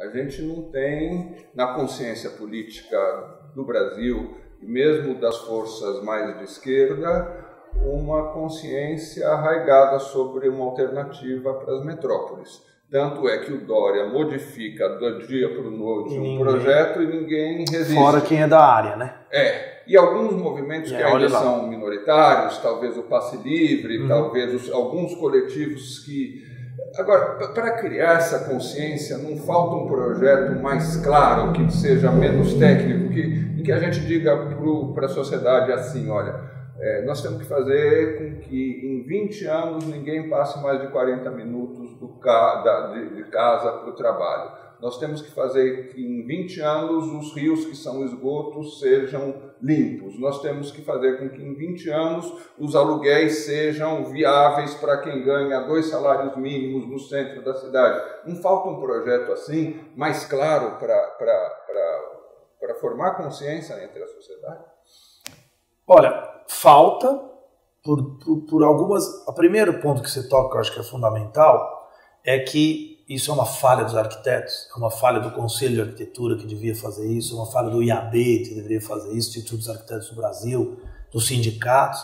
A gente não tem na consciência política do Brasil e mesmo das forças mais de esquerda uma consciência arraigada sobre uma alternativa para as metrópoles. Tanto é que o Dória modifica do dia para o noite um projeto e ninguém resiste. Fora quem é da área, né? É. E alguns movimentos é, que ainda são minoritários, talvez o passe livre, uhum. talvez os, alguns coletivos que. Agora, para criar essa consciência, não falta um projeto mais claro, que seja menos técnico, que, em que a gente diga para a sociedade assim: olha, é, nós temos que fazer com que em 20 anos ninguém passe mais de 40 minutos do da, de, de casa para o trabalho. Nós temos que fazer que em 20 anos os rios que são esgotos sejam limpos. Nós temos que fazer com que em 20 anos os aluguéis sejam viáveis para quem ganha dois salários mínimos no centro da cidade. Não falta um projeto assim, mais claro para formar consciência entre a sociedade? Olha, falta por, por, por, algumas. O primeiro ponto que você toca, eu acho que é fundamental, é que isso é uma falha dos arquitetos, é uma falha do Conselho de Arquitetura que devia fazer isso, é uma falha do IAB que deveria fazer isso, Instituto dos Arquitetos do Brasil, dos sindicatos,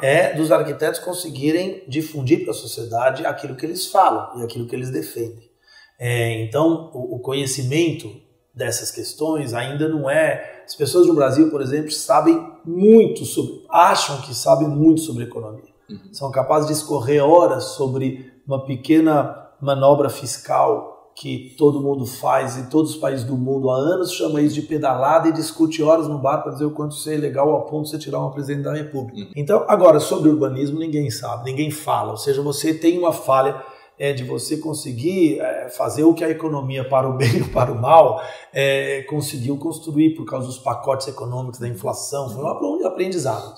é dos arquitetos conseguirem difundir para a sociedade aquilo que eles falam e aquilo que eles defendem. É, então, o, o conhecimento dessas questões ainda não é. As pessoas no Brasil, por exemplo, sabem muito sobre, acham que sabem muito sobre economia. Uhum. São capazes de escorrer horas sobre uma pequena manobra fiscal que todo mundo faz e todos os países do mundo há anos chama isso de pedalada e discute horas no bar para dizer o quanto isso é legal ao ponto de você tirar uma presidente da república. Uhum. Então, agora, sobre urbanismo, ninguém sabe, ninguém fala. Ou seja, você tem uma falha é de você conseguir é, fazer o que a economia, para o bem ou para o mal, é, conseguiu construir por causa dos pacotes econômicos da inflação. Foi um aprendizado.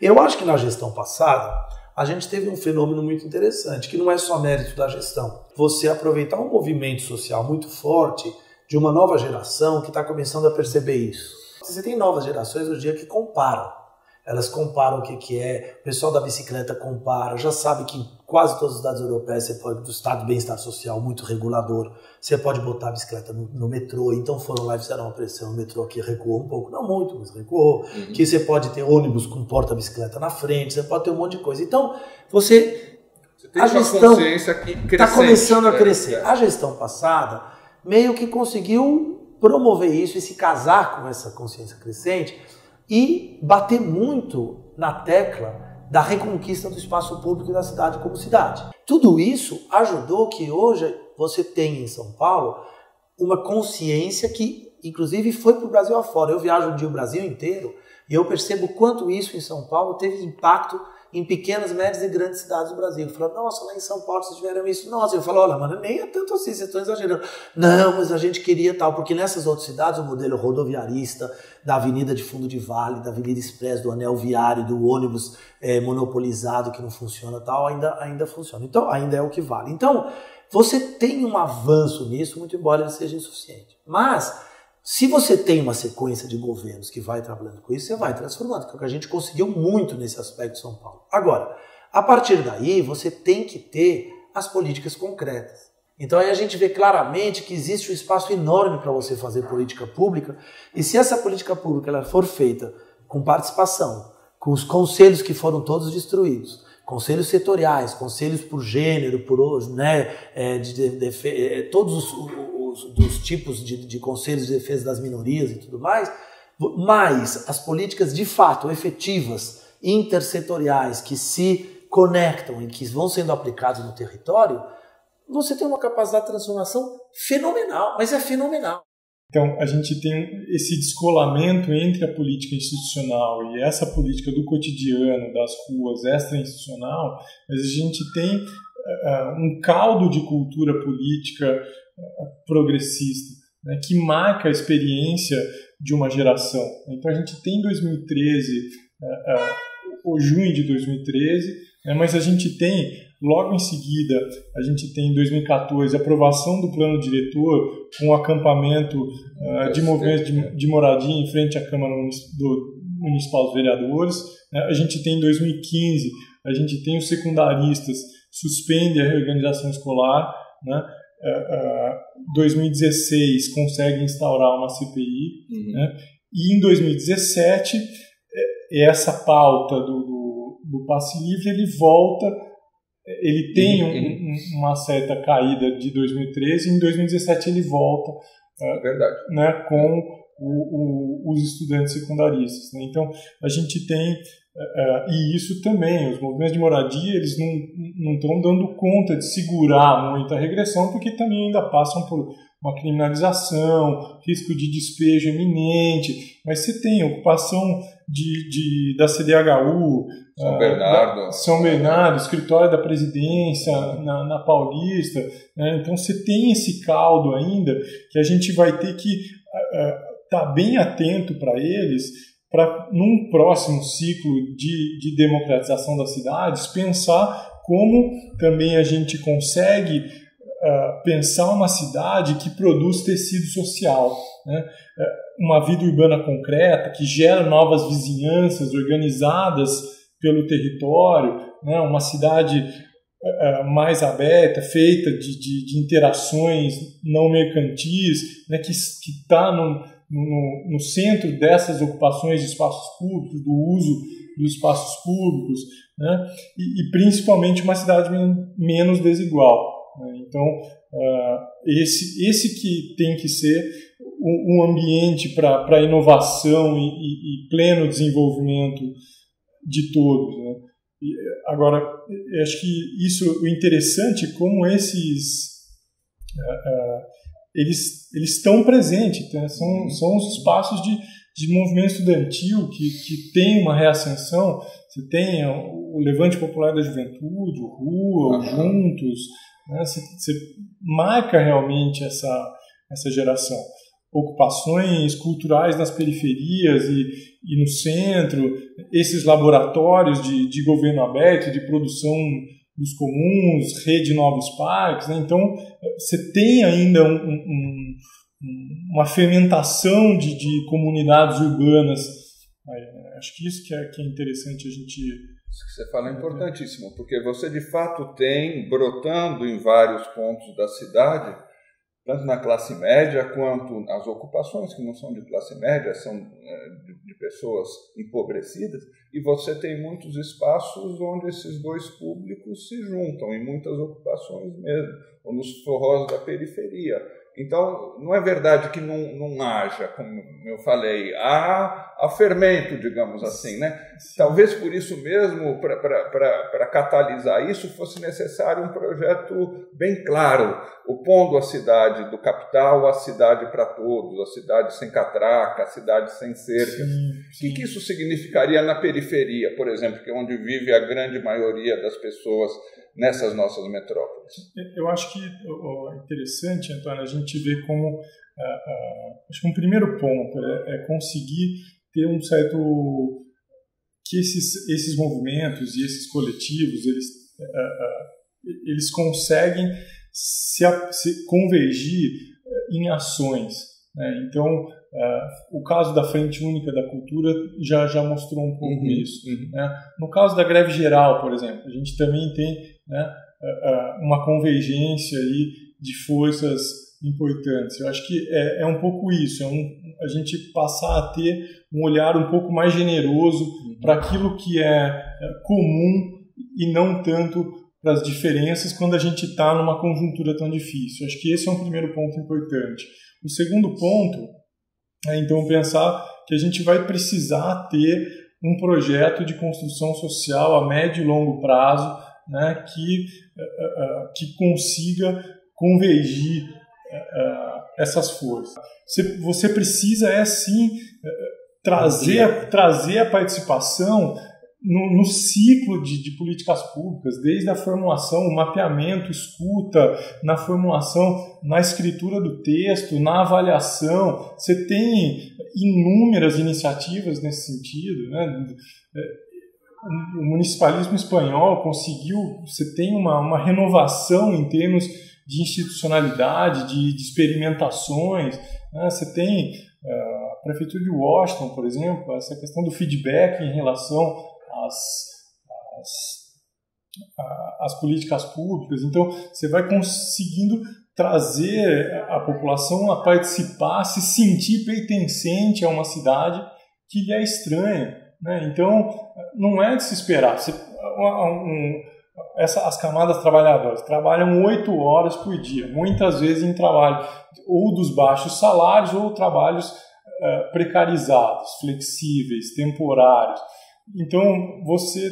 Eu acho que na gestão passada, a gente teve um fenômeno muito interessante, que não é só mérito da gestão. Você aproveitar um movimento social muito forte de uma nova geração que está começando a perceber isso. Você tem novas gerações hoje dia que comparam elas comparam o que, que é, o pessoal da bicicleta compara, já sabe que em quase todas as cidades europeias você pode, do estado de bem-estar social muito regulador, você pode botar a bicicleta no, no, metrô, então foram lá e fizeram uma pressão, o metrô aqui recuou um pouco, não muito, mas recuou, uhum. que você pode ter ônibus com porta-bicicleta na frente, você pode ter um monte de coisa. Então, você... você a gestão está começando a né? crescer. É. A gestão passada meio que conseguiu promover isso e se casar com essa consciência crescente, e bater muito na tecla da reconquista do espaço público da cidade como cidade. Tudo isso ajudou que hoje você tenha em São Paulo uma consciência que, inclusive, foi para o Brasil afora. Eu viajo o Brasil inteiro e eu percebo quanto isso em São Paulo teve impacto em pequenas, médias e grandes cidades do Brasil. Eu falo, nossa, lá em São Paulo vocês tiveram isso. Nossa, eu falo, olha, mano, nem é tanto assim, vocês estão exagerando. Não, mas a gente queria tal, porque nessas outras cidades o modelo rodoviarista, da Avenida de Fundo de Vale, da Avenida Express, do anel viário, do ônibus é, monopolizado que não funciona tal, ainda, ainda funciona. Então, ainda é o que vale. Então, você tem um avanço nisso, muito embora ele seja insuficiente. Mas se você tem uma sequência de governos que vai trabalhando com isso, você vai transformando, que é o que a gente conseguiu muito nesse aspecto de São Paulo. Agora, a partir daí, você tem que ter as políticas concretas. Então aí a gente vê claramente que existe um espaço enorme para você fazer política pública, e se essa política pública ela for feita com participação, com os conselhos que foram todos destruídos, conselhos setoriais, conselhos por gênero, por né, é, de, de, de, é, todos os, os dos tipos de, de conselhos de defesa das minorias e tudo mais, mas as políticas de fato efetivas, intersetoriais, que se conectam e que vão sendo aplicadas no território, você tem uma capacidade de transformação fenomenal, mas é fenomenal. Então, a gente tem esse descolamento entre a política institucional e essa política do cotidiano, das ruas, extra-institucional, mas a gente tem uh, um caldo de cultura política progressista né, que marca a experiência de uma geração. Então, a gente tem 2013, uh, o junho de 2013, né, mas a gente tem Logo em seguida, a gente tem em 2014 a aprovação do plano diretor com um acampamento uh, de movimentos de, moradia em frente à Câmara Municipal dos Vereadores. Uh, a gente tem em 2015, a gente tem os secundaristas, suspende a reorganização escolar. Né? 2016 consegue instaurar uma CPI, uhum. né? e em 2017 essa pauta do, do, do passe livre ele volta ele tem uhum. um, uma certa caída de 2013 e em 2017 ele volta é verdade. Né, com o, o, os estudantes secundaristas. Né? Então, a gente tem, uh, e isso também, os movimentos de moradia, eles não estão dando conta de segurar muito a regressão, porque também ainda passam por uma criminalização, risco de despejo iminente, mas você tem ocupação de, de, da CDHU, São Bernardo, da, São Bernardo, escritório da presidência na, na Paulista, né? então você tem esse caldo ainda que a gente vai ter que estar uh, tá bem atento para eles, para num próximo ciclo de, de democratização das cidades pensar como também a gente consegue uh, pensar uma cidade que produz tecido social, né? Uh, uma vida urbana concreta que gera novas vizinhanças organizadas pelo território, né? uma cidade uh, mais aberta, feita de, de, de, interações não mercantis, né? que está no, no, no centro dessas ocupações de espaços públicos, do uso dos espaços públicos, né? e, e principalmente uma cidade menos desigual. Né? Então, uh, esse, esse que tem que ser um, um ambiente para inovação e, e, e, pleno desenvolvimento de todos. Né? Agora, acho que isso o interessante é como esses uh, uh, eles eles estão presentes, né? são são os espaços de, de movimento estudantil que, que tem uma reascensão. Você tem o Levante Popular da Juventude, o Rua, o Juntos, né? Você, você marca realmente essa, essa geração. Ocupações culturais nas periferias e, e no centro, esses laboratórios de, de governo aberto, de produção dos comuns, rede novos parques. Né? Então, você tem ainda um, um, uma fermentação de, de comunidades urbanas. Acho que isso que é, que é interessante a gente isso que você fala é importantíssimo, porque você de fato tem, brotando em vários pontos da cidade, tanto na classe média quanto as ocupações que não são de classe média, são é, de pessoas empobrecidas, e você tem muitos espaços onde esses dois públicos se juntam, em muitas ocupações mesmo, ou nos forrós da periferia. Então, não é verdade que não, não haja, como eu falei, há, há fermento, digamos assim. Né? Talvez por isso mesmo, para catalisar isso, fosse necessário um projeto bem claro, opondo a cidade do capital à cidade para todos, a cidade sem catraca, a cidade sem cerca. O que, que isso significaria na periferia, por exemplo, que é onde vive a grande maioria das pessoas nessas nossas metrópoles. Eu acho que é interessante, Antônio, a gente ver como. Uh, uh, acho que um primeiro ponto é, é, conseguir ter um certo. que esses, esses movimentos e esses coletivos eles, uh, eles conseguem se, se convergir em ações. Né? Então, Uh, o caso da Frente Única da Cultura já, já mostrou um pouco uhum, isso. Uhum. Né? No caso da greve geral, por exemplo, a gente também tem né, uh, uma convergência aí de forças importantes. Eu acho que é, é um pouco isso, é um, a gente passar a ter um olhar um pouco mais generoso uhum. para aquilo que é, é comum e não tanto para as diferenças quando a gente está numa conjuntura tão difícil. Acho que esse é um primeiro ponto importante. O segundo ponto é, então, pensar que a gente vai precisar ter um projeto de construção social a médio e longo prazo né, que, uh, uh, que consiga convergir essas forças. Você, você, precisa, é sim, trazer, trazer a participação no, no ciclo de, de, políticas públicas, desde a formulação, o mapeamento, escuta, na formulação, na escritura do texto, na avaliação. Você tem inúmeras iniciativas nesse sentido. Né? O municipalismo espanhol conseguiu, você tem uma, uma renovação em termos de institucionalidade, de, de experimentações. Né? Você tem uh, a Prefeitura de Washington, por exemplo, essa questão do feedback em relação as, as, as políticas públicas. Então, você vai conseguindo trazer a população a participar, se sentir pertencente a uma cidade que lhe é estranha. Né? Então, não é de se esperar. Você, um, essa, as camadas trabalhadoras trabalham oito horas por dia, muitas vezes em trabalho ou dos baixos salários ou trabalhos uh, precarizados, flexíveis, temporários. Então, você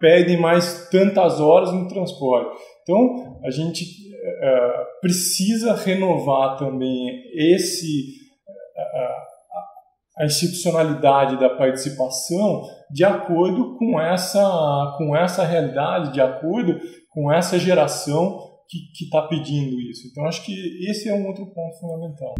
perde mais tantas horas no transporte. Então, a gente uh, precisa renovar também esse a institucionalidade da participação de acordo com essa, com essa realidade, de acordo com essa geração que está pedindo isso. Então, acho que esse é um outro ponto fundamental.